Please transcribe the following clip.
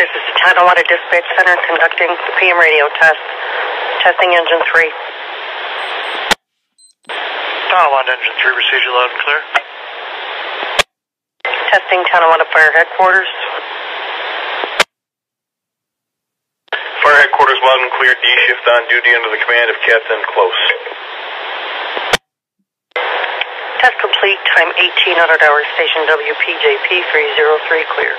This is the Tonawanda Dispatch Center conducting the PM radio test. Testing engine 3. Tonawanda Engine 3, receives you loud and clear. Testing Tonawanda Fire Headquarters. Fire headquarters loud and clear. D shift on duty under the command of Captain Close. Test complete. Time 1800 hours. Station WPJP 303 clear.